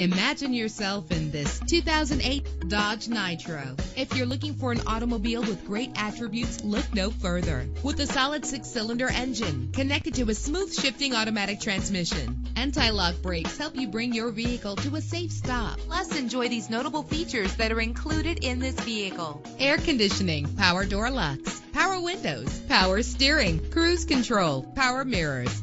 Imagine yourself in this 2008 Dodge Nitro. If you're looking for an automobile with great attributes, look no further. With a solid six-cylinder engine connected to a smooth shifting automatic transmission, anti-lock brakes help you bring your vehicle to a safe stop. Plus, enjoy these notable features that are included in this vehicle. Air conditioning, power door locks, power windows, power steering, cruise control, power mirrors,